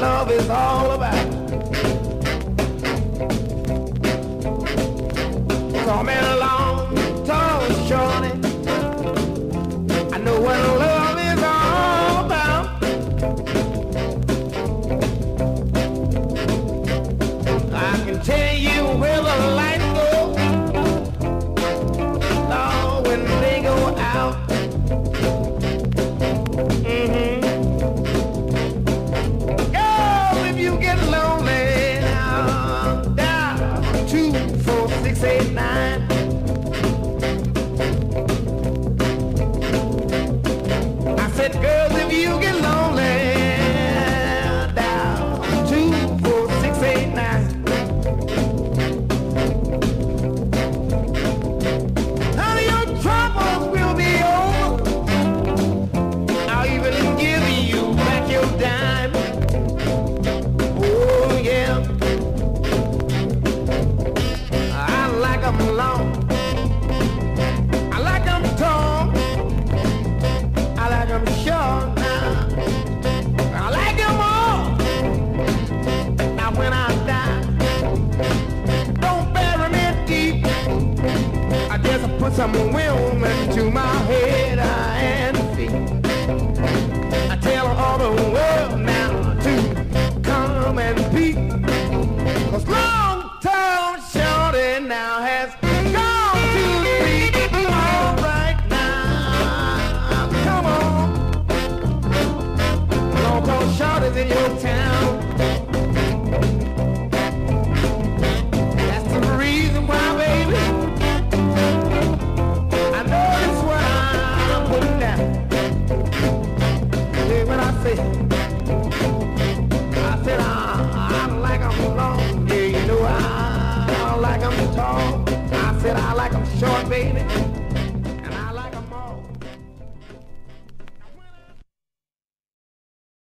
love is all six, eight, nine. put some women to my head and feet. I tell all the world now to come and beat. short, baby,